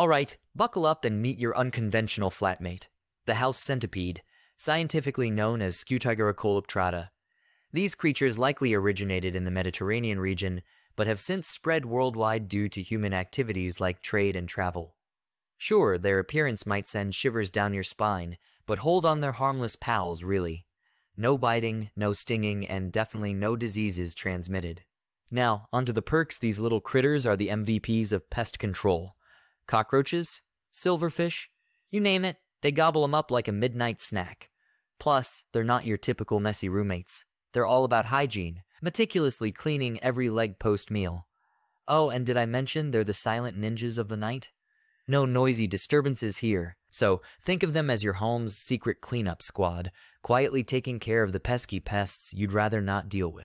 Alright, buckle up and meet your unconventional flatmate, the house centipede, scientifically known as Scutiger coleoptrata. These creatures likely originated in the Mediterranean region, but have since spread worldwide due to human activities like trade and travel. Sure, their appearance might send shivers down your spine, but hold on their harmless pals, really. No biting, no stinging, and definitely no diseases transmitted. Now, onto the perks, these little critters are the MVPs of pest control. Cockroaches, silverfish, you name it, they gobble them up like a midnight snack. Plus, they're not your typical messy roommates. They're all about hygiene, meticulously cleaning every leg post meal. Oh, and did I mention they're the silent ninjas of the night? No noisy disturbances here, so think of them as your home's secret cleanup squad, quietly taking care of the pesky pests you'd rather not deal with.